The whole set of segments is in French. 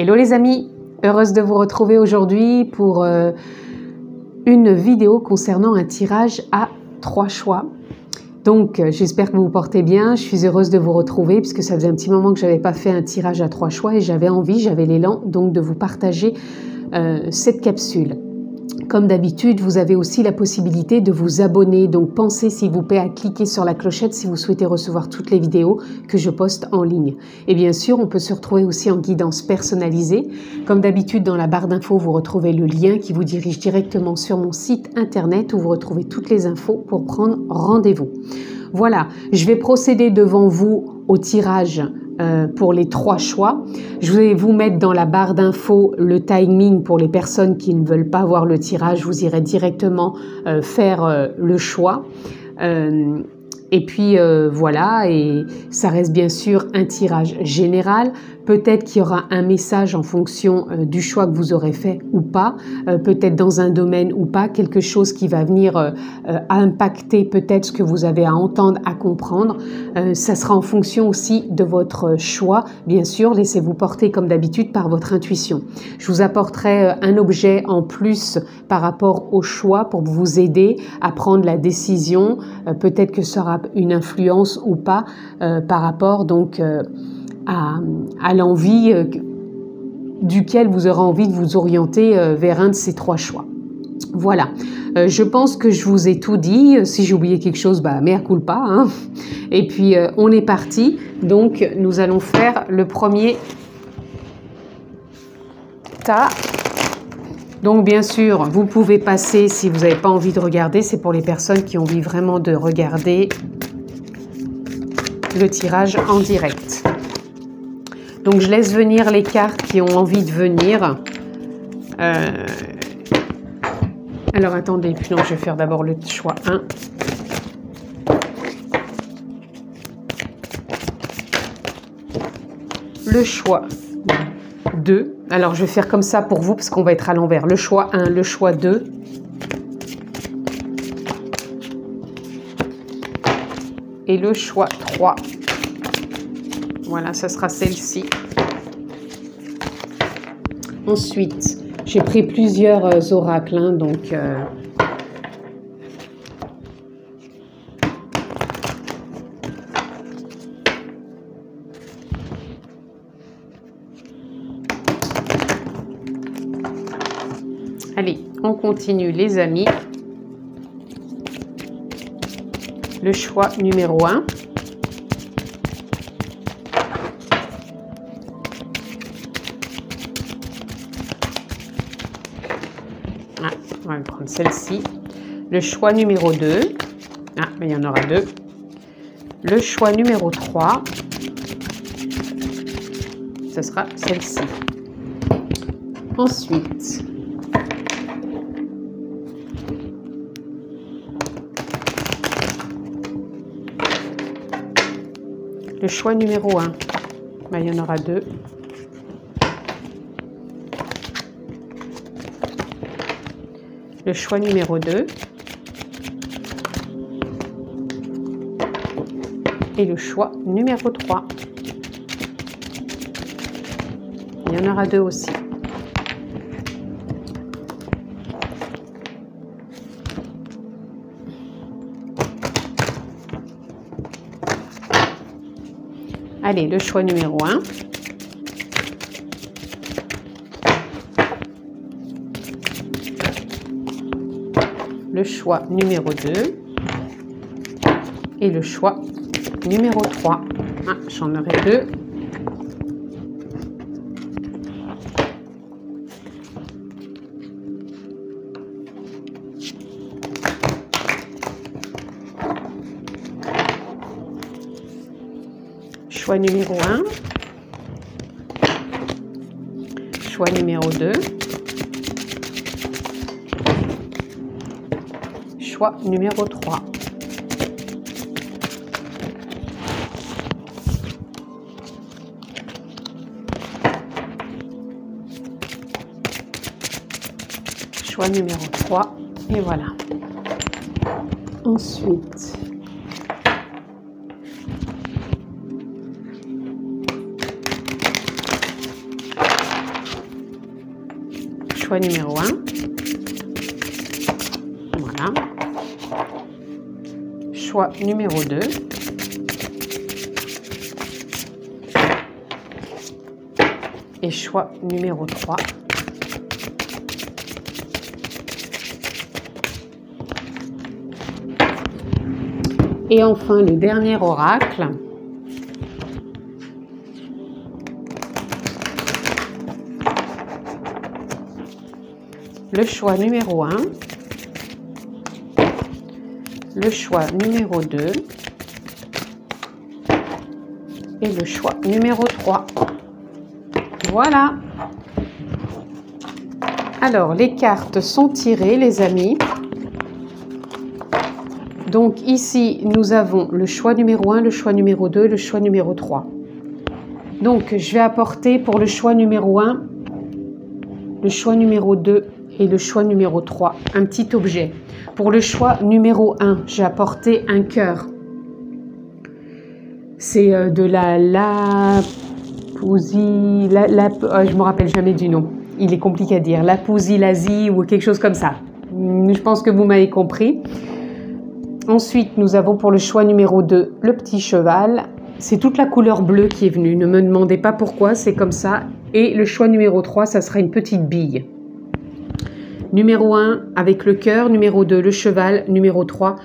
Hello les amis, heureuse de vous retrouver aujourd'hui pour euh, une vidéo concernant un tirage à trois choix. Donc euh, j'espère que vous vous portez bien, je suis heureuse de vous retrouver puisque ça faisait un petit moment que je n'avais pas fait un tirage à trois choix et j'avais envie, j'avais l'élan donc de vous partager euh, cette capsule. Comme d'habitude, vous avez aussi la possibilité de vous abonner, donc pensez s'il vous plaît à cliquer sur la clochette si vous souhaitez recevoir toutes les vidéos que je poste en ligne. Et bien sûr, on peut se retrouver aussi en guidance personnalisée. Comme d'habitude, dans la barre d'infos, vous retrouvez le lien qui vous dirige directement sur mon site internet où vous retrouvez toutes les infos pour prendre rendez-vous. Voilà, je vais procéder devant vous au tirage euh, pour les trois choix. Je vais vous mettre dans la barre d'infos le timing pour les personnes qui ne veulent pas voir le tirage. Vous irez directement euh, faire euh, le choix. Et puis voilà, et ça reste bien sûr un tirage général. Peut-être qu'il y aura un message en fonction euh, du choix que vous aurez fait ou pas, euh, peut-être dans un domaine ou pas, quelque chose qui va venir euh, impacter peut-être ce que vous avez à entendre, à comprendre. ça sera en fonction aussi de votre choix. Bien sûr, laissez-vous porter comme d'habitude par votre intuition. Je vous apporterai un objet en plus par rapport au choix pour vous aider à prendre la décision. peut-être que ça aura une influence ou pas par rapport donc à, l'envie euh, duquel vous aurez envie de vous orienter euh, vers un de ces trois choix. Voilà, euh, je pense que je vous ai tout dit. Si j'ai oublié quelque chose, bah mea culpa. Hein. Et puis on est parti. Donc nous allons faire le premier tas. Donc bien sûr, vous pouvez passer si vous n'avez pas envie de regarder. C'est pour les personnes qui ont envie vraiment de regarder le tirage en direct. Donc je laisse venir les cartes qui ont envie de venir. Euh, alors attendez, non, je vais faire d'abord le choix 1. Le choix 2. Alors je vais faire comme ça pour vous parce qu'on va être à l'envers. Le choix 1, le choix 2. Et le choix 3. Voilà, ça sera celle-ci. Ensuite, j'ai pris plusieurs euh, oracles, hein, donc... Euh, Allez, on continue les amis. Le choix numéro 1. Celle-ci. Le choix numéro 2. Ah, mais il y en aura deux. Le choix numéro 3. Ce sera celle-ci. Ensuite, le choix numéro 1. Ben, il y en aura deux. Le choix numéro 2 et le choix numéro 3. Il y en aura deux aussi. Allez, le choix numéro 1. Choix numéro 2 et le choix numéro 3. Ah, J'en aurai deux. Choix numéro 1. Choix numéro 2. Numéro 3. Choix numéro 3 et voilà. Ensuite, choix numéro 1. Choix numéro 2. Et choix numéro 3. Et enfin, le dernier oracle. Le choix numéro 1. Le choix numéro 2. Et le choix numéro 3. Voilà. Alors, les cartes sont tirées, les amis. Donc ici, nous avons le choix numéro 1, le choix numéro 2, le choix numéro 3. Donc je vais apporter pour le choix numéro 1, le choix numéro 2 et le choix numéro 3 un petit objet. Pour le choix numéro 1, j'ai apporté un cœur. C'est euh, de la la, oh, je me rappelle jamais du nom. Il est compliqué à dire. La pousilasie ou quelque chose comme ça. Je pense que vous m'avez compris. Ensuite, nous avons pour le choix numéro 2 le petit cheval. C'est toute la couleur bleue qui est venue. Ne me demandez pas pourquoi, c'est comme ça. Et le choix numéro 3, ça sera une petite bille. Numéro 1 avec le cœur, numéro 2 le cheval, numéro 3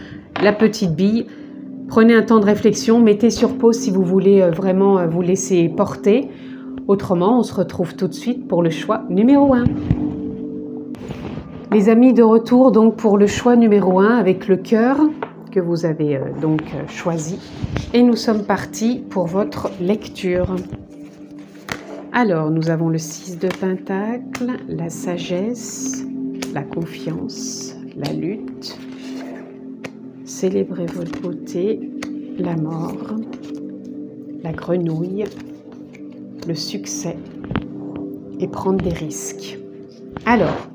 la petite bille. Prenez un temps de réflexion, mettez sur pause si vous voulez euh, vraiment euh, vous laisser porter. Autrement, on se retrouve tout de suite pour le choix numéro 1. Les amis, de retour donc pour le choix numéro 1 avec le cœur que vous avez euh, donc choisi. Et nous sommes partis pour votre lecture. Alors, nous avons le 6 de Pentacle, la sagesse, la confiance, la lutte, célébrer votre beauté, la mort, la grenouille, le succès et prendre des risques. Alors,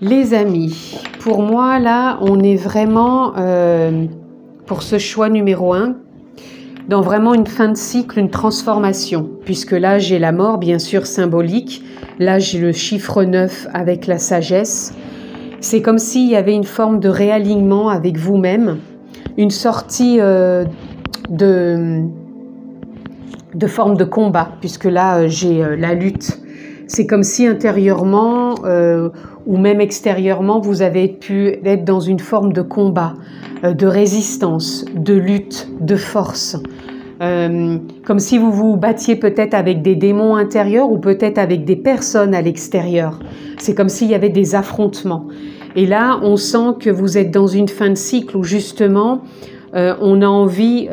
les amis, pour moi, là, on est vraiment, euh, pour ce choix numéro un, dans vraiment une fin de cycle, une transformation, puisque là, j'ai la mort, bien sûr, symbolique. Là, j'ai le chiffre 9 avec la sagesse. C'est comme s'il y avait une forme de réalignement avec vous-même, une sortie euh, de, forme de combat, puisque là, euh, j'ai la lutte. C'est comme si intérieurement, ou même extérieurement, vous avez pu être dans une forme de combat, euh, de résistance, de lutte, de force. Euh, comme si vous vous battiez peut-être avec des démons intérieurs ou peut-être avec des personnes à l'extérieur. C'est comme s'il y avait des affrontements. Et là, on sent que vous êtes dans une fin de cycle où justement, euh, on a envie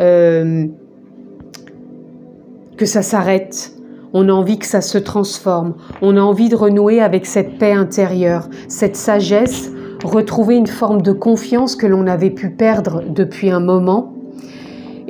que ça s'arrête, on a envie que ça se transforme. On a envie de renouer avec cette paix intérieure, cette sagesse, retrouver une forme de confiance que l'on avait pu perdre depuis un moment.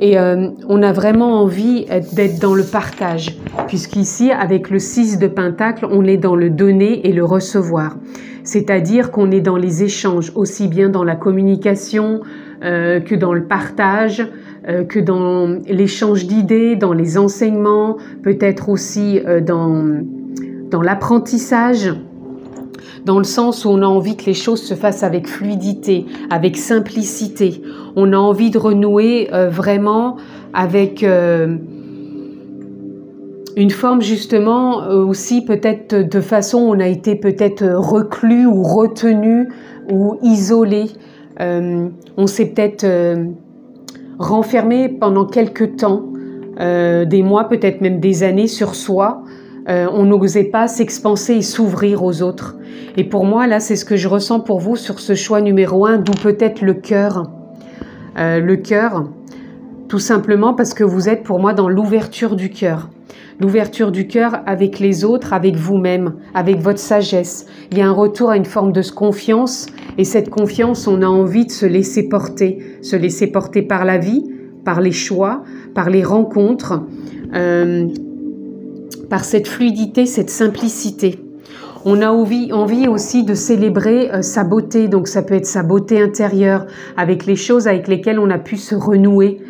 Et euh, on a vraiment envie d'être dans le partage, puisqu'ici, avec le 6 de Pentacle, on est dans le donner et le recevoir. C'est-à-dire qu'on est dans les échanges, aussi bien dans la communication euh, que dans le partage, euh, que dans l'échange d'idées, dans les enseignements, peut-être aussi dans l'apprentissage, dans le sens où on a envie que les choses se fassent avec fluidité, avec simplicité. On a envie de renouer euh, vraiment avec une forme justement aussi peut-être de façon où on a été peut-être reclus ou retenu ou isolé. on s'est peut-être renfermé pendant quelques temps, euh, des mois, peut-être même des années sur soi. Euh, on n'osait pas s'expanser et s'ouvrir aux autres. Et pour moi, là, c'est ce que je ressens pour vous sur ce choix numéro un, d'où peut-être le cœur. Euh, le cœur, tout simplement parce que vous êtes pour moi dans l'ouverture du cœur. L'ouverture du cœur avec les autres, avec vous-même, avec votre sagesse. Il y a un retour à une forme de confiance et cette confiance, on a envie de se laisser porter, se laisser porter par la vie, par les choix, par les rencontres, euh, par cette fluidité, cette simplicité. On a envie, aussi de célébrer euh, sa beauté, donc ça peut être sa beauté intérieure, avec les choses avec lesquelles on a pu se renouer,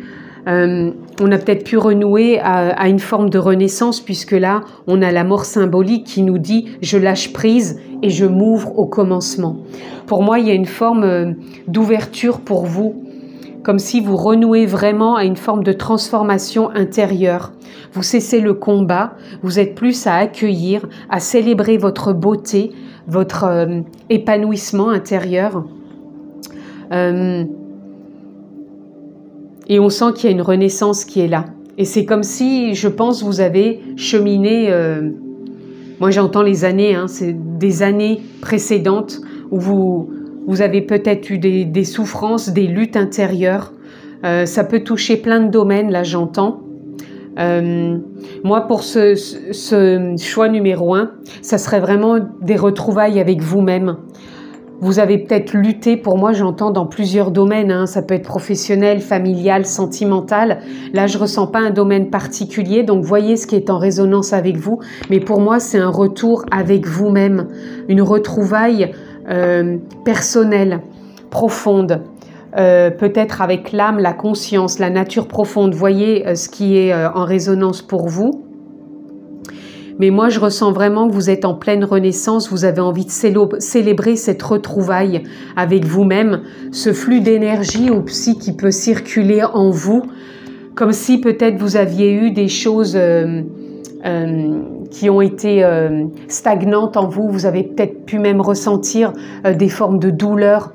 euh, on a peut-être pu renouer à, une forme de renaissance puisque là, on a la mort symbolique qui nous dit je lâche prise et je m'ouvre au commencement. Pour moi, il y a une forme euh, d'ouverture pour vous, comme si vous renouez vraiment à une forme de transformation intérieure. Vous cessez le combat, vous êtes plus à accueillir, à célébrer votre beauté, votre euh, épanouissement intérieur. Et on sent qu'il y a une renaissance qui est là. Et c'est comme si, je pense, vous avez cheminé, euh, moi j'entends les années, hein, c'est des années précédentes où vous, vous avez peut-être eu des, souffrances, des luttes intérieures. Euh, ça peut toucher plein de domaines, là j'entends. Euh, moi, pour ce, choix numéro un, ça serait vraiment des retrouvailles avec vous-même. Vous avez peut-être lutté, pour moi j'entends dans plusieurs domaines, hein. ça peut être professionnel, familial, sentimental. Là je ressens pas un domaine particulier, donc voyez ce qui est en résonance avec vous. Mais pour moi c'est un retour avec vous-même, une retrouvaille euh, personnelle, profonde. Euh, peut-être avec l'âme, la conscience, la nature profonde. Voyez euh, ce qui est en résonance pour vous. Mais moi, je ressens vraiment que vous êtes en pleine renaissance, vous avez envie de célébrer cette retrouvaille avec vous-même, ce flux d'énergie ou psy qui peut circuler en vous, comme si peut-être vous aviez eu des choses qui ont été euh, stagnantes en vous, vous avez peut-être pu même ressentir des formes de douleur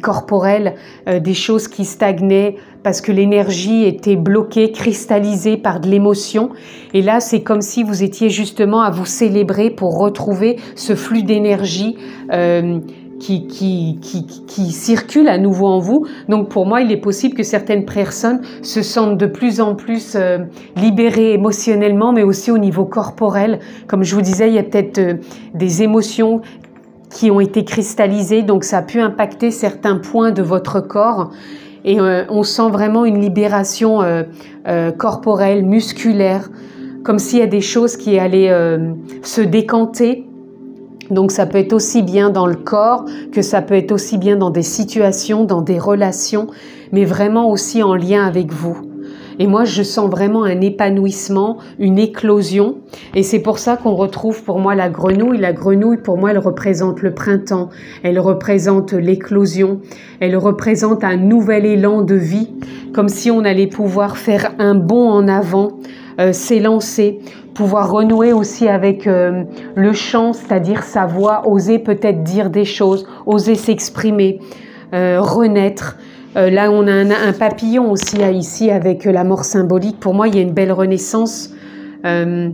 corporelle, des choses qui stagnaient, parce que l'énergie était bloquée, cristallisée par de l'émotion. Et là, c'est comme si vous étiez justement à vous célébrer pour retrouver ce flux d'énergie euh, qui, qui, qui, qui, circule à nouveau en vous. Donc pour moi, il est possible que certaines personnes se sentent de plus en plus euh, libérées émotionnellement, mais aussi au niveau corporel. Comme je vous disais, il y a peut-être euh, des émotions qui ont été cristallisées, donc ça a pu impacter certains points de votre corps et euh, on sent vraiment une libération corporelle, musculaire, comme s'il y a des choses qui allaient se décanter. Donc ça peut être aussi bien dans le corps que ça peut être aussi bien dans des situations, dans des relations, mais vraiment aussi en lien avec vous. Et moi, je sens vraiment un épanouissement, une éclosion. Et c'est pour ça qu'on retrouve pour moi la grenouille. La grenouille, pour moi, elle représente le printemps. Elle représente l'éclosion. Elle représente un nouvel élan de vie, comme si on allait pouvoir faire un bond en avant, euh, s'élancer, pouvoir renouer aussi avec euh, le chant, c'est-à-dire sa voix, oser peut-être dire des choses, oser s'exprimer, euh, renaître. Euh, là, on a un, papillon aussi ici avec la mort symbolique. Pour moi, il y a une belle renaissance. Euh,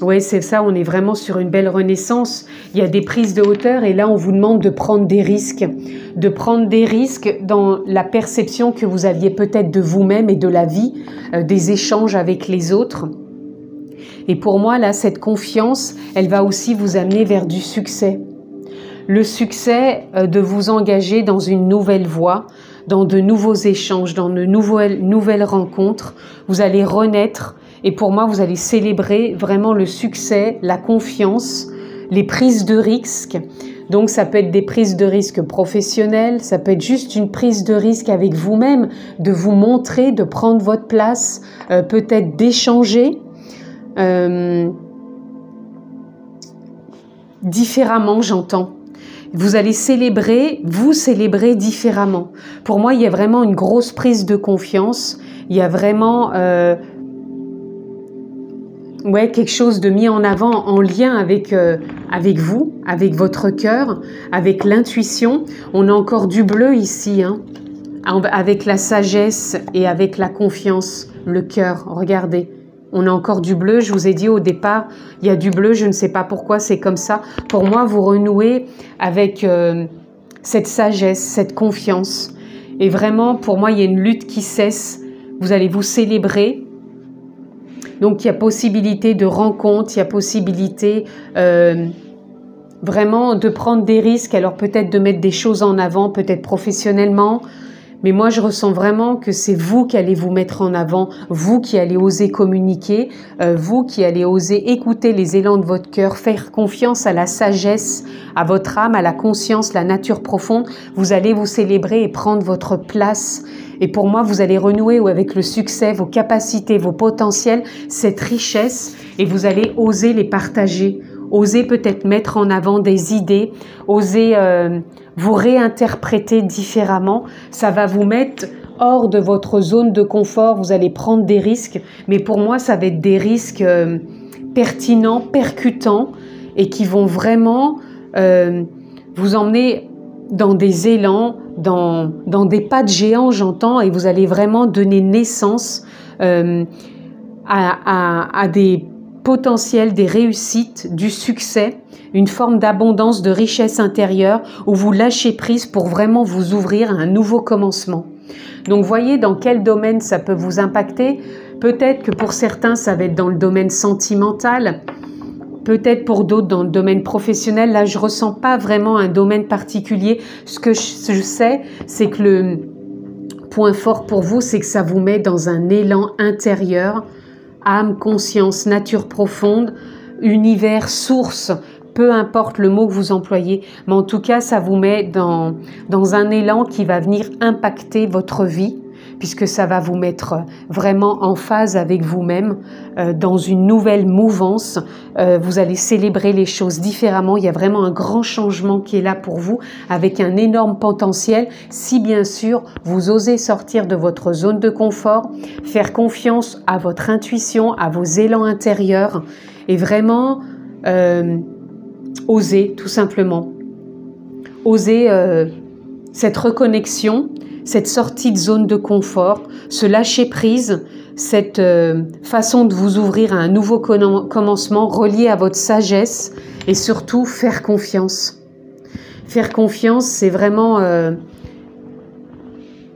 oui, c'est ça, on est vraiment sur une belle renaissance. Il y a des prises de hauteur et là, on vous demande de prendre des risques. De prendre des risques dans la perception que vous aviez peut-être de vous-même et de la vie, euh, des échanges avec les autres. Et pour moi, là, cette confiance, elle va aussi vous amener vers du succès. Le succès de vous engager dans une nouvelle voie, dans de nouveaux échanges, dans de nouvelles, nouvelles rencontres. Vous allez renaître et pour moi, vous allez célébrer vraiment le succès, la confiance, les prises de risques. Donc ça peut être des prises de risques professionnelles, ça peut être juste une prise de risque avec vous-même, de vous montrer, de prendre votre place, euh, peut-être d'échanger. Euh, différemment, j'entends. Vous allez célébrer, vous célébrer différemment. Pour moi, il y a vraiment une grosse prise de confiance. Il y a vraiment euh, ouais, quelque chose de mis en avant en lien avec, euh, avec vous, avec votre cœur, avec l'intuition. On a encore du bleu ici, hein, avec la sagesse et avec la confiance, le cœur. Regardez. On a encore du bleu. Je vous ai dit au départ, il y a du bleu. Je ne sais pas pourquoi c'est comme ça. Pour moi, vous renouez avec euh, cette sagesse, cette confiance. Et vraiment, pour moi, il y a une lutte qui cesse. Vous allez vous célébrer. Donc, il y a possibilité de rencontre, il y a possibilité euh, vraiment de prendre des risques. Alors, peut-être de mettre des choses en avant, peut-être professionnellement, Mais moi, je ressens vraiment que c'est vous qui allez vous mettre en avant, vous qui allez oser communiquer, euh, vous qui allez oser écouter les élans de votre cœur, faire confiance à la sagesse, à votre âme, à la conscience, la nature profonde. Vous allez vous célébrer et prendre votre place. Et pour moi, vous allez renouer avec le succès, vos capacités, vos potentiels, cette richesse, et vous allez oser les partager Osez peut-être mettre en avant des idées, osez euh, vous réinterpréter différemment. Ça va vous mettre hors de votre zone de confort, vous allez prendre des risques, mais pour moi, ça va être des risques euh, pertinents, percutants, et qui vont vraiment euh, vous emmener dans des élans, dans, dans des pas de géant, j'entends, et vous allez vraiment donner naissance à, à des potentiel des réussites, du succès, une forme d'abondance, de richesse intérieure où vous lâchez prise pour vraiment vous ouvrir à un nouveau commencement. Donc voyez dans quel domaine ça peut vous impacter. Peut-être que pour certains ça va être dans le domaine sentimental, peut-être pour d'autres dans le domaine professionnel. Là je ressens pas vraiment un domaine particulier. Ce que je sais, c'est que le point fort pour vous, c'est que ça vous met dans un élan intérieur âme, conscience, nature profonde, univers, source, peu importe le mot que vous employez, mais en tout cas, ça vous met dans, dans un élan qui va venir impacter votre vie puisque ça va vous mettre vraiment en phase avec vous-même, euh, dans une nouvelle mouvance. Euh, vous allez célébrer les choses différemment. Il y a vraiment un grand changement qui est là pour vous, avec un énorme potentiel, si bien sûr vous osez sortir de votre zone de confort, faire confiance à votre intuition, à vos élans intérieurs, et vraiment euh, oser tout simplement. Oser cette reconnexion cette sortie de zone de confort, ce lâcher prise, cette euh, façon de vous ouvrir à un nouveau commencement relié à votre sagesse et surtout faire confiance. Faire confiance, c'est vraiment euh,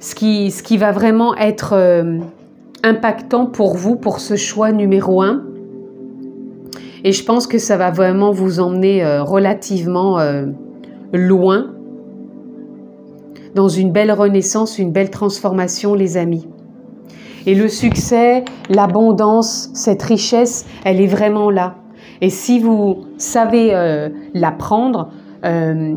ce, qui, ce qui va vraiment être euh, impactant pour vous, pour ce choix numéro un. Et je pense que ça va vraiment vous emmener relativement loin dans une belle renaissance, une belle transformation, les amis. Et le succès, l'abondance, cette richesse, elle est vraiment là. Et si vous savez euh, la prendre, euh,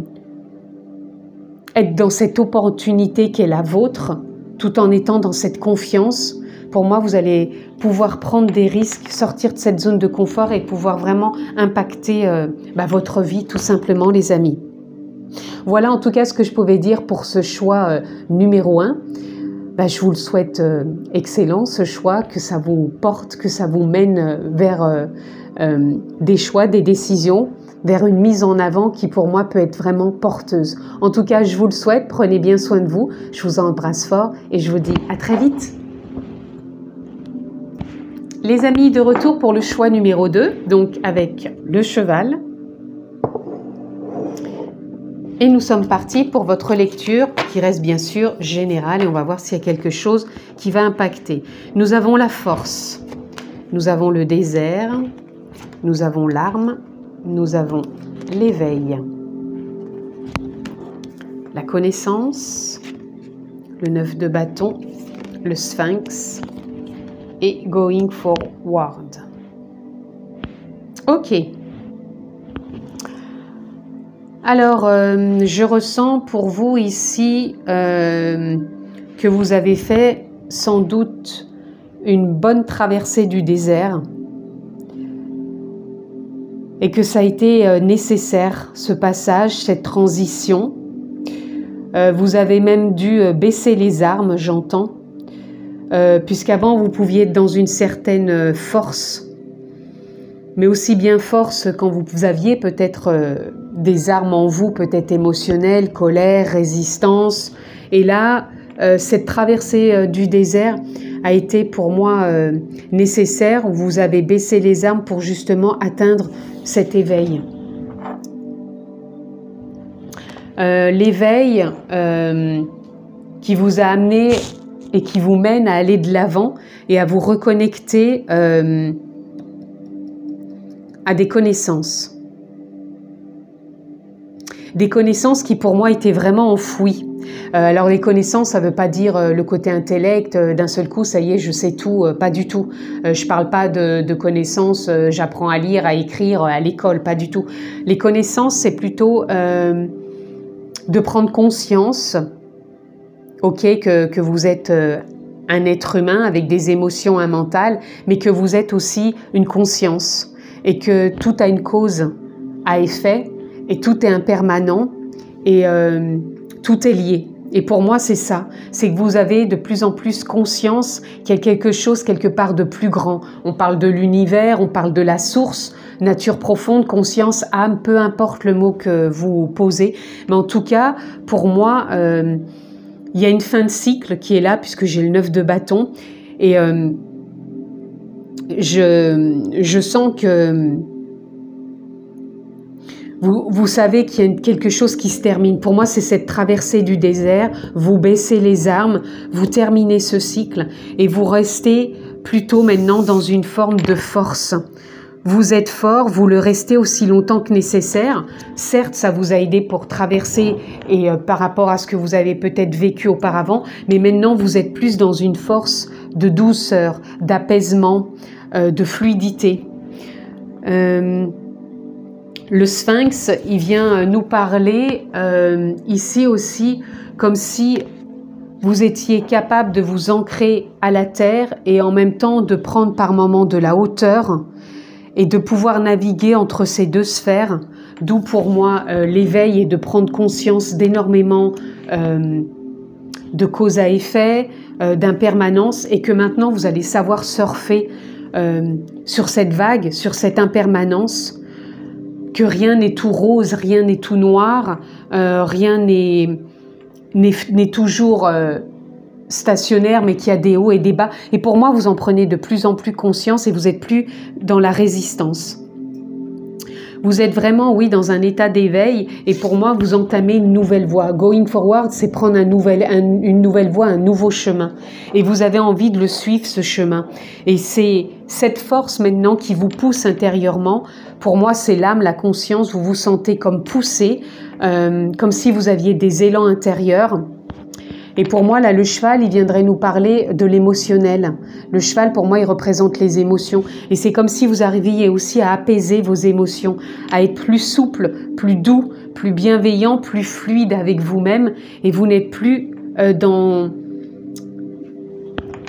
être dans cette opportunité qui est la vôtre, tout en étant dans cette confiance, pour moi, vous allez pouvoir prendre des risques, sortir de cette zone de confort et pouvoir vraiment impacter euh, bah, votre vie, tout simplement, les amis. Voilà en tout cas ce que je pouvais dire pour ce choix euh, numéro un. Bah, je vous le souhaite euh, excellent, ce choix, que ça vous porte, que ça vous mène euh, vers des choix, des décisions, vers une mise en avant qui pour moi peut être vraiment porteuse. En tout cas, je vous le souhaite, prenez bien soin de vous, je vous embrasse fort et je vous dis à très vite. Les amis, de retour pour le choix numéro 2, donc avec le cheval, et nous sommes partis pour votre lecture qui reste bien sûr générale et on va voir s'il y a quelque chose qui va impacter. Nous avons la force, nous avons le désert, nous avons l'arme, nous avons l'éveil, la connaissance, le neuf de bâton, le sphinx et going forward. Ok. Alors, euh, je ressens pour vous ici euh, que vous avez fait sans doute une bonne traversée du désert et que ça a été euh, nécessaire, ce passage, cette transition. vous avez même dû baisser les armes, j'entends, puisqu'avant vous pouviez être dans une certaine force, mais aussi bien force quand vous aviez peut-être des armes en vous, peut-être émotionnelles, colère, résistance. Et là, euh, cette traversée euh, du désert a été pour moi euh, nécessaire. Vous avez baissé les armes pour justement atteindre cet éveil. L'éveil qui vous a amené et qui vous mène à aller de l'avant et à vous reconnecter à des connaissances des connaissances qui pour moi étaient vraiment enfouies. Euh, alors les connaissances, ça ne veut pas dire euh, le côté intellect, euh, d'un seul coup, ça y est, je sais tout, pas du tout. je ne parle pas de, connaissances, j'apprends à lire, à écrire à l'école, pas du tout. Les connaissances, c'est plutôt de prendre conscience, ok, que, que vous êtes un être humain avec des émotions, un mental, mais que vous êtes aussi une conscience et que tout a une cause à effet et tout est impermanent et tout est lié. Et pour moi, c'est ça. C'est que vous avez de plus en plus conscience qu'il y a quelque chose quelque part de plus grand. On parle de l'univers, on parle de la source, nature profonde, conscience, âme, peu importe le mot que vous posez. Mais en tout cas, pour moi, euh, il y a une fin de cycle qui est là puisque j'ai le neuf de bâton. Et euh, je, je sens que vous, savez qu'il y a quelque chose qui se termine. Pour moi, c'est cette traversée du désert. Vous baissez les armes, vous terminez ce cycle et vous restez plutôt maintenant dans une forme de force. Vous êtes fort, vous le restez aussi longtemps que nécessaire. Certes, ça vous a aidé pour traverser et euh, par rapport à ce que vous avez peut-être vécu auparavant, mais maintenant vous êtes plus dans une force de douceur, d'apaisement, euh, de fluidité. Euh, le sphinx, il vient nous parler euh, ici aussi comme si vous étiez capable de vous ancrer à la terre et en même temps de prendre par moments de la hauteur et de pouvoir naviguer entre ces deux sphères, d'où pour moi euh, l'éveil et de prendre conscience d'énormément euh, de cause à effet, d'impermanence, et que maintenant vous allez savoir surfer sur cette vague, sur cette impermanence, rien n'est tout rose, rien n'est tout noir, euh, rien n'est toujours euh, stationnaire, mais qu'il y a des hauts et des bas. Et pour moi, vous en prenez de plus en plus conscience et vous êtes plus dans la résistance. Vous êtes vraiment, oui, dans un état d'éveil et pour moi, vous entamez une nouvelle voie. Going forward, c'est prendre une nouvelle voie, un nouveau chemin. Et vous avez envie de le suivre, ce chemin. Et c'est cette force maintenant qui vous pousse intérieurement. Pour moi, c'est l'âme, la conscience. Vous vous sentez comme poussé, euh, comme si vous aviez des élans intérieurs. Et pour moi, là, le cheval, il viendrait nous parler de l'émotionnel. Le cheval, pour moi, il représente les émotions. Et c'est comme si vous arriviez aussi à apaiser vos émotions, à être plus souple, plus doux, plus bienveillant, plus fluide avec vous-même. Et vous n'êtes plus euh, dans,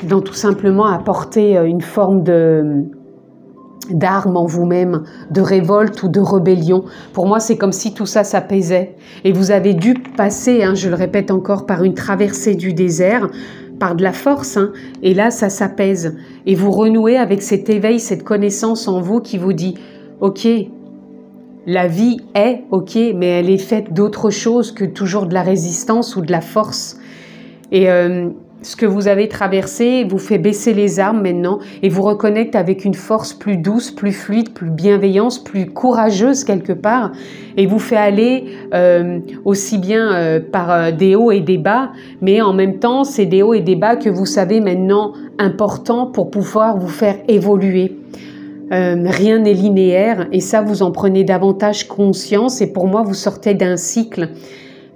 dans tout simplement apporter euh, une forme de d'armes en vous-même, de révolte ou de rébellion. Pour moi, c'est comme si tout ça s'apaisait. Et vous avez dû passer, hein, je le répète encore, par une traversée du désert, par de la force, hein, et là, ça s'apaise. Et vous renouez avec cet éveil, cette connaissance en vous qui vous dit, OK, la vie est OK, mais elle est faite d'autre chose que toujours de la résistance ou de la force. Et euh, ce que vous avez traversé vous fait baisser les armes maintenant et vous reconnecte avec une force plus douce, plus fluide, plus bienveillance, plus courageuse quelque part et vous fait aller euh, aussi bien euh, par euh, des hauts et des bas, mais en même temps c'est des hauts et des bas que vous savez maintenant importants pour pouvoir vous faire évoluer. rien n'est linéaire et ça vous en prenez davantage conscience et pour moi vous sortez d'un cycle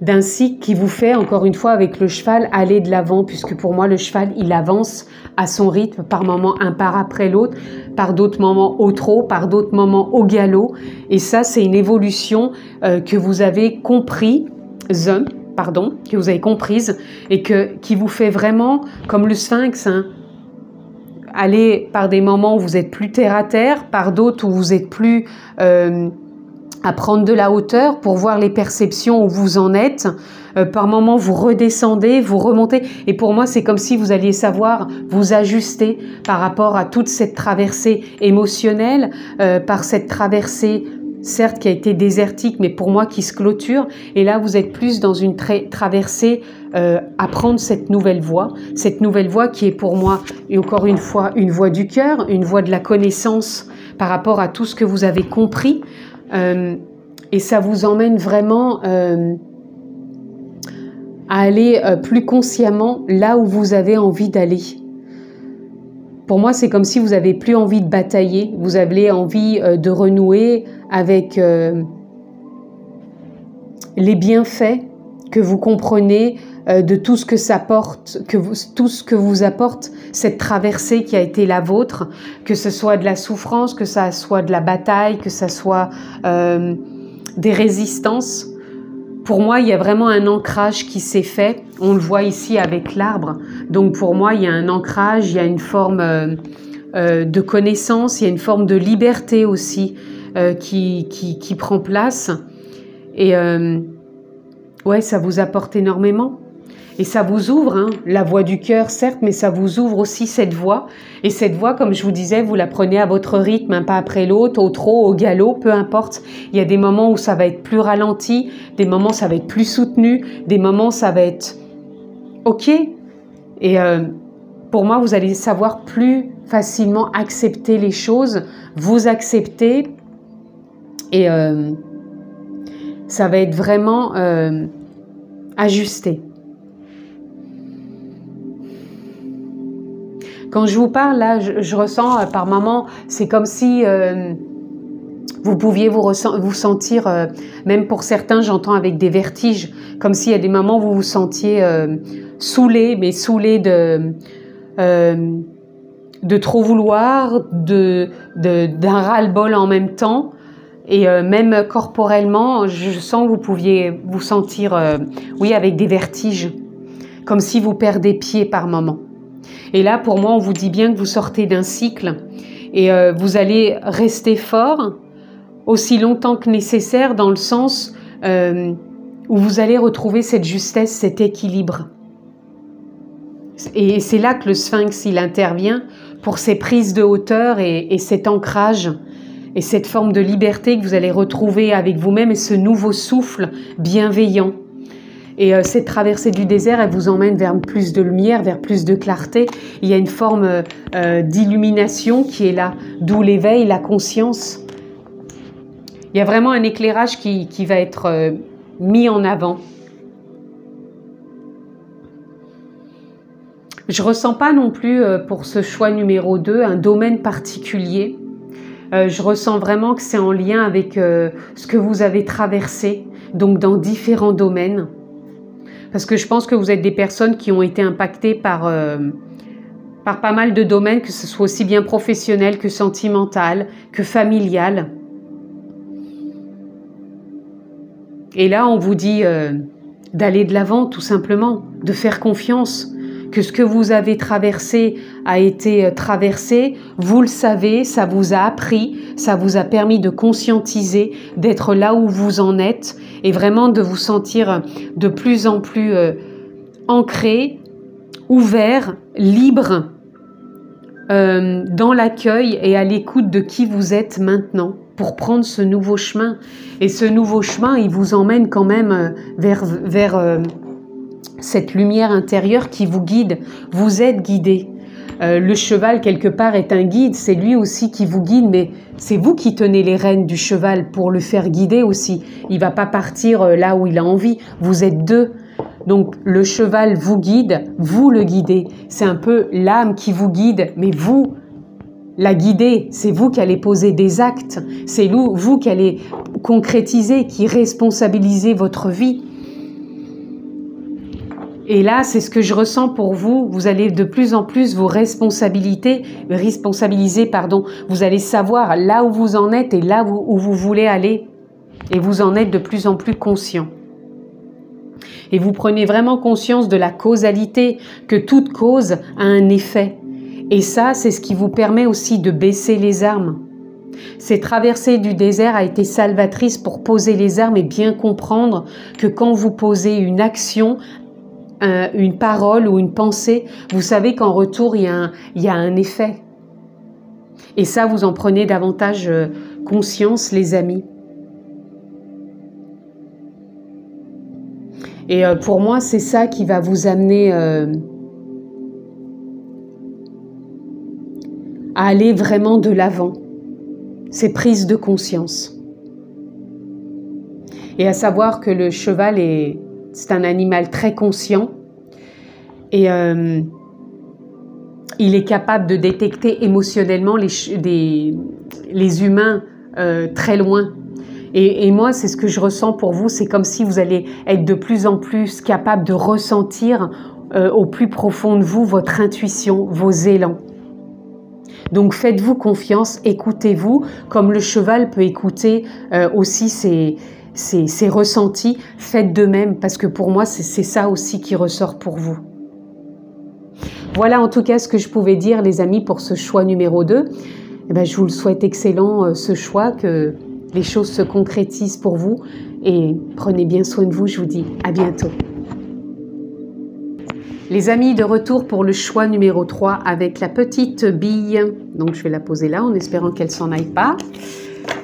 d'un cycle qui vous fait, encore une fois, avec le cheval, aller de l'avant, puisque pour moi, le cheval, il avance à son rythme, par moments un pas après l'autre, par d'autres moments au trot, par d'autres moments au galop. Et ça, c'est une évolution euh, que vous avez compris, pardon, que vous avez comprise, et que, qui vous fait vraiment, comme le sphinx, hein, aller par des moments où vous êtes plus terre à terre, par d'autres où vous êtes plus... Euh, à prendre de la hauteur pour voir les perceptions où vous en êtes. Euh, par moments, vous redescendez, vous remontez. Et pour moi, c'est comme si vous alliez savoir vous ajuster par rapport à toute cette traversée émotionnelle, euh, par cette traversée certes qui a été désertique, mais pour moi qui se clôture. Et là, vous êtes plus dans une traversée euh, à prendre cette nouvelle voie, cette nouvelle voie qui est pour moi, et encore une fois, une voie du cœur, une voie de la connaissance par rapport à tout ce que vous avez compris, euh, et ça vous emmène vraiment euh, à aller euh, plus consciemment là où vous avez envie d'aller. Pour moi, c'est comme si vous n'avez plus envie de batailler, vous avez envie de renouer avec les bienfaits que vous comprenez euh, de tout ce que ça porte, que vous, tout ce que vous apporte cette traversée qui a été la vôtre, que ce soit de la souffrance, que ça soit de la bataille, que ça soit euh, des résistances. Pour moi, il y a vraiment un ancrage qui s'est fait. On le voit ici avec l'arbre. Donc pour moi, il y a un ancrage, il y a une forme euh, de connaissance, il y a une forme de liberté aussi qui, qui, qui, prend place. Et ouais, ça vous apporte énormément. Et ça vous ouvre, hein, la voix du cœur, certes, mais ça vous ouvre aussi cette voix. Et cette voix, comme je vous disais, vous la prenez à votre rythme, un pas après l'autre, au trot, au galop, peu importe. Il y a des moments où ça va être plus ralenti, des moments où ça va être plus soutenu, des moments où ça va être OK. Et euh, pour moi, vous allez savoir plus facilement accepter les choses, vous accepter. Et euh, ça va être vraiment euh, ajusté. Quand je vous parle, là, je, ressens euh, par moments, c'est comme si euh, vous pouviez vous, sentir, même pour certains, j'entends avec des vertiges, comme s'il y a des moments où vous vous sentiez saoulé, mais saoulé de, de trop vouloir, de, d'un ras-le-bol en même temps. Et même corporellement, je sens que vous pouviez vous sentir, oui, avec des vertiges, comme si vous perdez pied par moment. Et là, pour moi, on vous dit bien que vous sortez d'un cycle et euh, vous allez rester fort aussi longtemps que nécessaire dans le sens euh, où vous allez retrouver cette justesse, cet équilibre. Et c'est là que le sphinx, il intervient pour ces prises de hauteur et cet ancrage et cette forme de liberté que vous allez retrouver avec vous-même et ce nouveau souffle bienveillant. Et euh, cette traversée du désert, elle vous emmène vers plus de lumière, vers plus de clarté. Il y a une forme euh, d'illumination qui est là, d'où l'éveil, la conscience. Il y a vraiment un éclairage qui, qui va être euh, mis en avant. Je ressens pas non plus pour ce choix numéro 2 un domaine particulier. Je ressens vraiment que c'est en lien avec ce que vous avez traversé, donc dans différents domaines. Parce que je pense que vous êtes des personnes qui ont été impactées par, euh, par pas mal de domaines, que ce soit aussi bien professionnel que sentimental, que familial. Et là, on vous dit euh, d'aller de l'avant, tout simplement, de faire confiance, que ce que vous avez traversé a été euh, traversé, vous le savez, ça vous a appris, ça vous a permis de conscientiser, d'être là où vous en êtes et vraiment de vous sentir de plus en plus euh, ancré, ouvert, libre euh, dans l'accueil et à l'écoute de qui vous êtes maintenant pour prendre ce nouveau chemin. Et ce nouveau chemin, il vous emmène quand même vers, vers cette lumière intérieure qui vous guide. Vous êtes guidé. Euh, le cheval, quelque part, est un guide. C'est lui aussi qui vous guide, mais c'est vous qui tenez les rênes du cheval pour le faire guider aussi. Il va pas partir euh, là où il a envie. Vous êtes deux. Donc le cheval vous guide, vous le guidez. C'est un peu l'âme qui vous guide, mais vous la guidez. C'est vous qui allez poser des actes. C'est vous qui allez concrétiser, qui responsabilisez votre vie. Et là, c'est ce que je ressens pour vous. Vous allez de plus en plus vous responsabiliser, pardon. Vous allez savoir là où vous en êtes et là où, vous voulez aller. Et vous en êtes de plus en plus conscient. Et vous prenez vraiment conscience de la causalité, que toute cause a un effet. Et ça, c'est ce qui vous permet aussi de baisser les armes. Cette traversée du désert a été salvatrice pour poser les armes et bien comprendre que quand vous posez une action, une parole ou une pensée, vous savez qu'en retour, il y, a un, effet. Et ça, vous en prenez davantage euh, conscience, les amis. Et euh, pour moi, c'est ça qui va vous amener euh, à aller vraiment de l'avant. C'est prise de conscience. Et à savoir que le cheval est, c'est un animal très conscient et euh, il est capable de détecter émotionnellement les, les humains euh, très loin. Et, moi, c'est ce que je ressens pour vous, c'est comme si vous allez être de plus en plus capable de ressentir euh, au plus profond de vous votre intuition, vos élans. Donc faites-vous confiance, écoutez-vous, comme le cheval peut écouter aussi ses, ses, ressentis, faites de même, parce que pour moi, c'est ça aussi qui ressort pour vous. Voilà en tout cas ce que je pouvais dire, les amis, pour ce choix numéro 2. Eh ben, je vous le souhaite excellent, euh, ce choix, que les choses se concrétisent pour vous. Et prenez bien soin de vous, je vous dis à bientôt. Les amis, de retour pour le choix numéro 3 avec la petite bille. Donc je vais la poser là en espérant qu'elle s'en aille pas.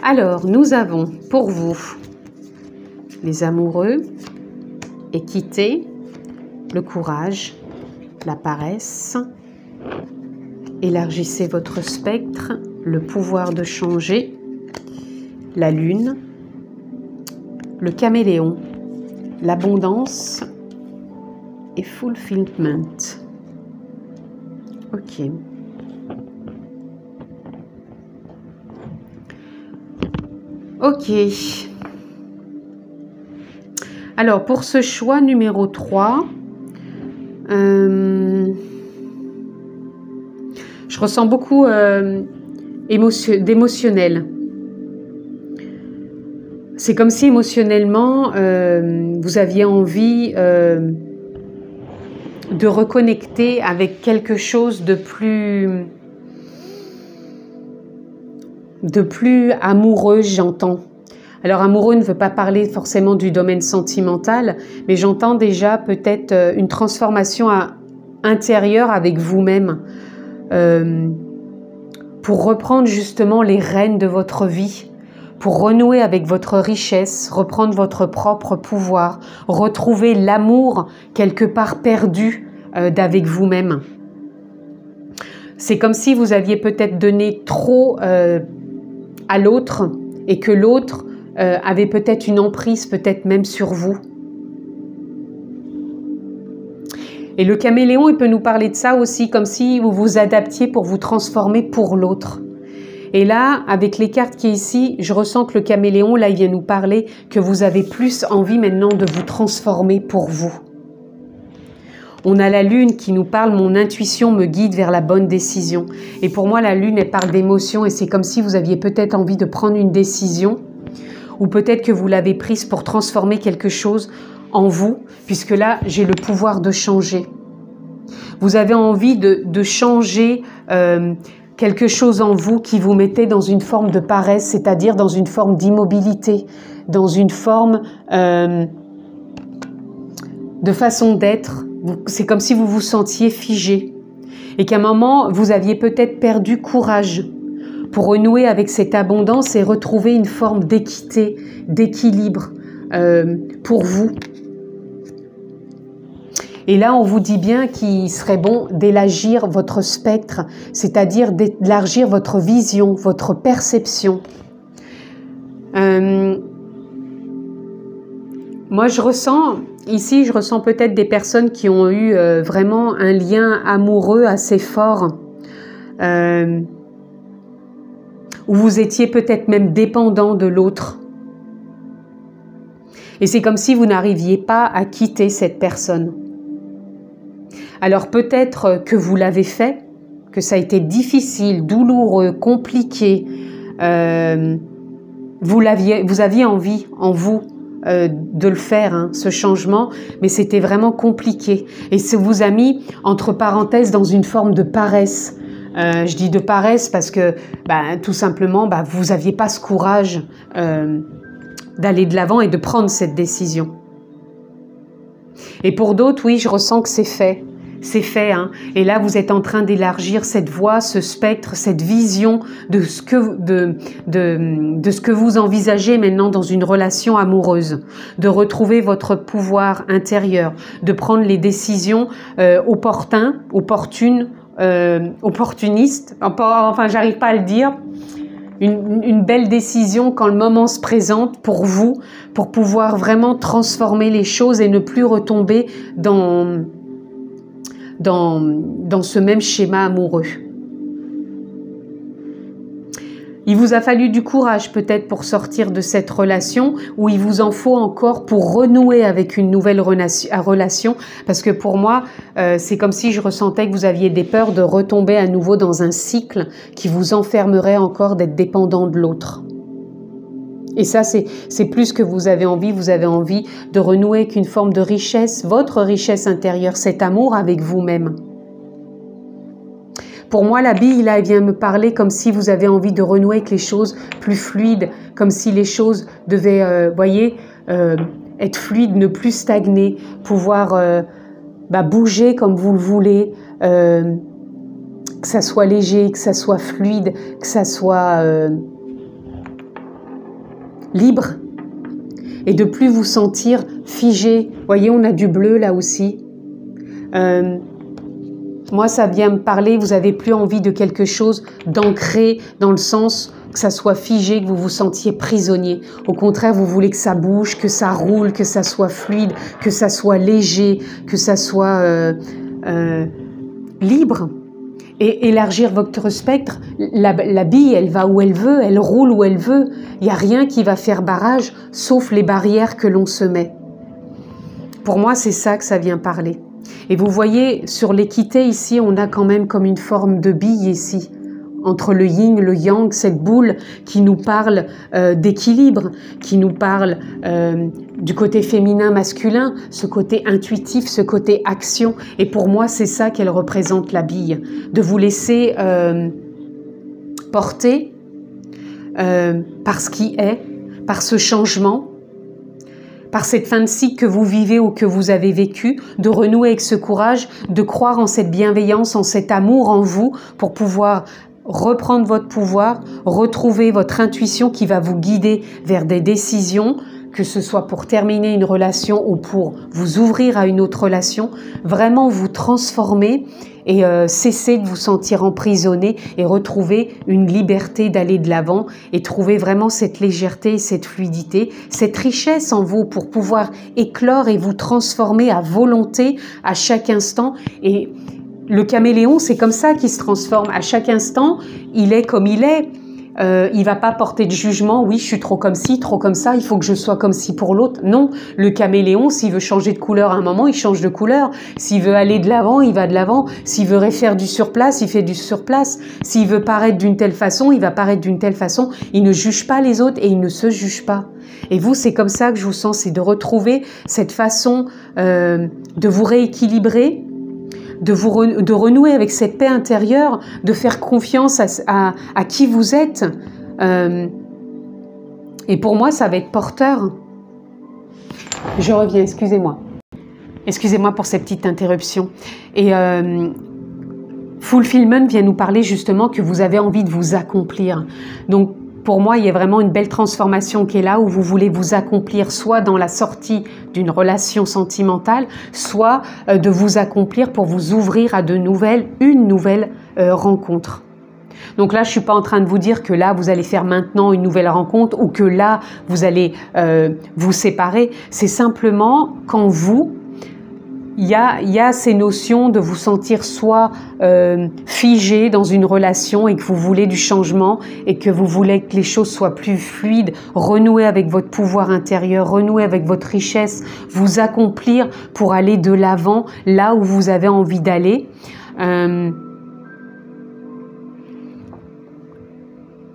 Alors, nous avons pour vous les amoureux, équité, le courage, la paresse. Élargissez votre spectre, le pouvoir de changer, la lune, le caméléon, l'abondance et fulfillment. Ok. Ok. Alors, pour ce choix numéro 3, euh, je ressens beaucoup euh, d'émotionnel. C'est comme si émotionnellement, euh, vous aviez envie de reconnecter avec quelque chose de plus de plus amoureux, j'entends. Alors amoureux ne veut pas parler forcément du domaine sentimental, mais j'entends déjà peut-être euh, une transformation intérieure avec vous-même euh, pour reprendre justement les rênes de votre vie, pour renouer avec votre richesse, reprendre votre propre pouvoir, retrouver l'amour quelque part perdu euh, d'avec vous-même. C'est comme si vous aviez peut-être donné trop à l'autre et que l'autre euh, avait peut-être une emprise, peut-être même sur vous. Et le caméléon, il peut nous parler de ça aussi, comme si vous vous adaptiez pour vous transformer pour l'autre. Et là, avec les cartes qui est ici, je ressens que le caméléon, là, il vient nous parler que vous avez plus envie maintenant de vous transformer pour vous. On a la lune qui nous parle, mon intuition me guide vers la bonne décision. Et pour moi, la lune, elle parle d'émotion et c'est comme si vous aviez peut-être envie de prendre une décision ou peut-être que vous l'avez prise pour transformer quelque chose en vous, puisque là, j'ai le pouvoir de changer. Vous avez envie de, changer euh, quelque chose en vous qui vous mettait dans une forme de paresse, c'est-à-dire dans une forme d'immobilité, dans une forme euh, de façon d'être. C'est comme si vous vous sentiez figé et qu'à un moment, vous aviez peut-être perdu courage pour renouer avec cette abondance et retrouver une forme d'équité, d'équilibre euh, pour vous. Et là, on vous dit bien qu'il serait bon d'élargir votre spectre, c'est-à-dire d'élargir votre vision, votre perception. Euh, moi, je ressens, ici, je ressens peut-être des personnes qui ont eu euh, vraiment un lien amoureux assez fort où vous étiez peut-être même dépendant de l'autre. Et c'est comme si vous n'arriviez pas à quitter cette personne. Alors peut-être que vous l'avez fait, que ça a été difficile, douloureux, compliqué. Euh, vous, aviez envie en vous euh, de le faire, hein, ce changement, mais c'était vraiment compliqué. Et ça vous a mis, entre parenthèses, dans une forme de paresse, euh, je dis de paresse parce que bah, tout simplement, bah, vous n'aviez pas ce courage euh, d'aller de l'avant et de prendre cette décision. Et pour d'autres, oui, je ressens que c'est fait. C'est fait. Hein. Et là, vous êtes en train d'élargir cette voie, ce spectre, cette vision de ce, que, de, ce que vous envisagez maintenant dans une relation amoureuse. De retrouver votre pouvoir intérieur, de prendre les décisions euh, opportunes euh, opportuniste, enfin j'arrive pas à le dire, une, belle décision quand le moment se présente pour vous, pour pouvoir vraiment transformer les choses et ne plus retomber dans, dans, dans ce même schéma amoureux. Il vous a fallu du courage peut-être pour sortir de cette relation ou il vous en faut encore pour renouer avec une nouvelle relation parce que pour moi euh, c'est comme si je ressentais que vous aviez des peurs de retomber à nouveau dans un cycle qui vous enfermerait encore d'être dépendant de l'autre. Et ça, c'est plus que vous avez envie. Vous avez envie de renouer avec une forme de richesse, votre richesse intérieure, cet amour avec vous-même. Pour moi, la bille, là, elle vient me parler comme si vous avez envie de renouer avec les choses plus fluides, comme si les choses devaient, euh, voyez, euh, être fluides, ne plus stagner, pouvoir euh, bah, bouger comme vous le voulez, euh, que ça soit léger, que ça soit fluide, que ça soit libre, et de plus vous sentir figé. Voyez, on a du bleu là aussi. Moi, ça vient me parler, vous avez plus envie de quelque chose d'ancré dans le sens que ça soit figé, que vous vous sentiez prisonnier. Au contraire, vous voulez que ça bouge, que ça roule, que ça soit fluide, que ça soit léger, que ça soit euh, euh, libre. Et élargir votre spectre, la, la, bille, elle va où elle veut, elle roule où elle veut. Il n'y a rien qui va faire barrage, sauf les barrières que l'on se met. Pour moi, c'est ça que ça vient parler. Et vous voyez, sur l'équité ici, on a quand même comme une forme de bille ici, entre le yin, le yang, cette boule qui nous parle euh, d'équilibre, qui nous parle euh, du côté féminin, masculin, ce côté intuitif, ce côté action. Et pour moi, c'est ça qu'elle représente la bille, de vous laisser euh, porter par ce qui est, par ce changement, par cette fin de cycle que vous vivez ou que vous avez vécu, de renouer avec ce courage, de croire en cette bienveillance, en cet amour en vous pour pouvoir reprendre votre pouvoir, retrouver votre intuition qui va vous guider vers des décisions, que ce soit pour terminer une relation ou pour vous ouvrir à une autre relation, vraiment vous transformer et euh, cesser de vous sentir emprisonné et retrouver une liberté d'aller de l'avant et trouver vraiment cette légèreté, cette fluidité, cette richesse en vous pour pouvoir éclore et vous transformer à volonté à chaque instant et le caméléon, c'est comme ça qu'il se transforme. À chaque instant, il est comme il est. Euh, il va pas porter de jugement. Oui, je suis trop comme ci, trop comme ça. Il faut que je sois comme ci pour l'autre. Non, le caméléon, s'il veut changer de couleur à un moment, il change de couleur. S'il veut aller de l'avant, il va de l'avant. S'il veut faire du surplace, il fait du surplace. S'il veut paraître d'une telle façon, il va paraître d'une telle façon. Il ne juge pas les autres et il ne se juge pas. Et vous, c'est comme ça que je vous sens, c'est de retrouver cette façon euh, de vous rééquilibrer de, vous de renouer avec cette paix intérieure, de faire confiance à, à, qui vous êtes. Euh, et pour moi, ça va être porteur. Je reviens, excusez-moi. Excusez-moi pour cette petite interruption. Et euh, Fulfillment vient nous parler justement que vous avez envie de vous accomplir. Donc, pour moi, il y a vraiment une belle transformation qui est là où vous voulez vous accomplir soit dans la sortie d'une relation sentimentale, soit euh, de vous accomplir pour vous ouvrir à de nouvelles, une nouvelle euh, rencontre. Donc là, je suis pas en train de vous dire que là, vous allez faire maintenant une nouvelle rencontre ou que là, vous allez euh, vous séparer. C'est simplement quand vous, il y a, ces notions de vous sentir soit euh, figé dans une relation et que vous voulez du changement et que vous voulez que les choses soient plus fluides, renouer avec votre pouvoir intérieur, renouer avec votre richesse, vous accomplir pour aller de l'avant là où vous avez envie d'aller. Euh,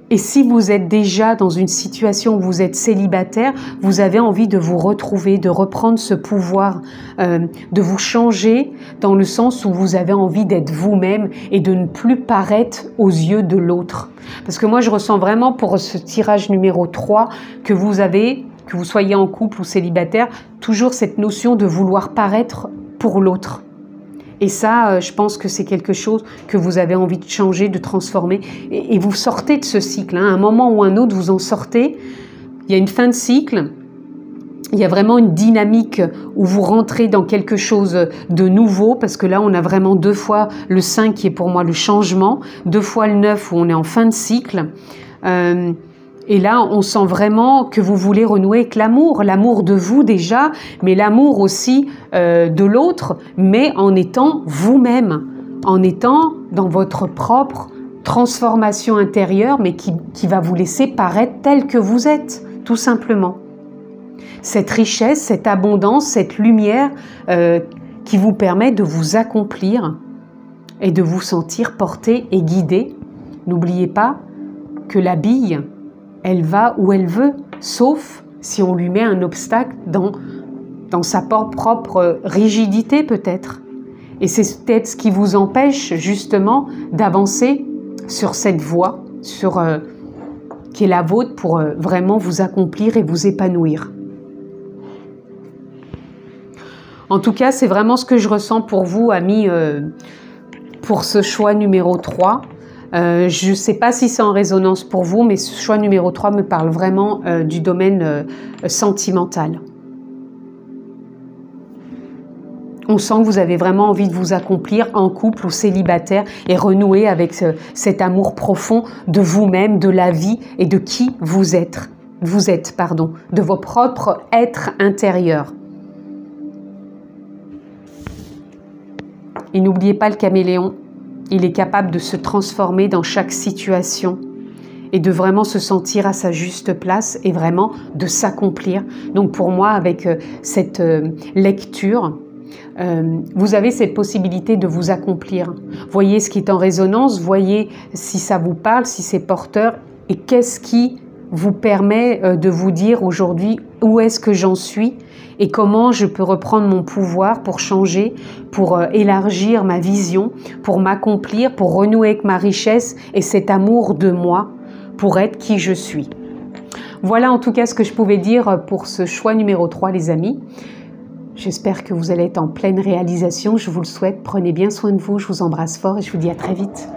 Et si vous êtes déjà dans une situation où vous êtes célibataire, vous avez envie de vous retrouver, de reprendre ce pouvoir, euh, de vous changer dans le sens où vous avez envie d'être vous-même et de ne plus paraître aux yeux de l'autre. Parce que moi, je ressens vraiment pour ce tirage numéro 3 que vous avez, que vous soyez en couple ou célibataire, toujours cette notion de vouloir paraître pour l'autre. Et ça, euh, je pense que c'est quelque chose que vous avez envie de changer, de transformer. Et, vous sortez de ce cycle. Hein. À un moment ou un autre, vous en sortez. Il y a une fin de cycle. Il y a vraiment une dynamique où vous rentrez dans quelque chose de nouveau, parce que là, on a vraiment deux fois le 5 qui est pour moi le changement, deux fois le 9 où on est en fin de cycle. Euh, et là, on sent vraiment que vous voulez renouer avec l'amour, l'amour de vous déjà, mais l'amour aussi euh, de l'autre, mais en étant vous-même, en étant dans votre propre transformation intérieure, mais qui, va vous laisser paraître tel que vous êtes, tout simplement. Cette richesse, cette abondance, cette lumière euh, qui vous permet de vous accomplir et de vous sentir porté et guidé. N'oubliez pas que la bille, elle va où elle veut, sauf si on lui met un obstacle dans, sa propre rigidité peut-être. Et c'est peut-être ce qui vous empêche justement d'avancer sur cette voie, sur, euh, qui est la vôtre pour euh, vraiment vous accomplir et vous épanouir. En tout cas, c'est vraiment ce que je ressens pour vous, amis, euh, pour ce choix numéro 3. Je ne sais pas si c'est en résonance pour vous, mais ce choix numéro 3 me parle vraiment du domaine sentimental. On sent que vous avez vraiment envie de vous accomplir en couple ou célibataire et renouer avec cet amour profond de vous-même, de la vie et de qui vous êtes. Vous êtes, pardon, de vos propres êtres intérieurs. Et n'oubliez pas le caméléon. Il est capable de se transformer dans chaque situation et de vraiment se sentir à sa juste place et vraiment de s'accomplir. Donc pour moi, avec euh, cette euh, lecture, euh, vous avez cette possibilité de vous accomplir. Voyez ce qui est en résonance, voyez si ça vous parle, si c'est porteur, et qu'est-ce qui vous permet de vous dire aujourd'hui où est-ce que j'en suis et comment je peux reprendre mon pouvoir pour changer, pour euh, élargir ma vision, pour m'accomplir, pour renouer avec ma richesse et cet amour de moi pour être qui je suis. Voilà en tout cas ce que je pouvais dire pour ce choix numéro 3 les amis. J'espère que vous allez être en pleine réalisation. Je vous le souhaite. Prenez bien soin de vous. Je vous embrasse fort et je vous dis à très vite.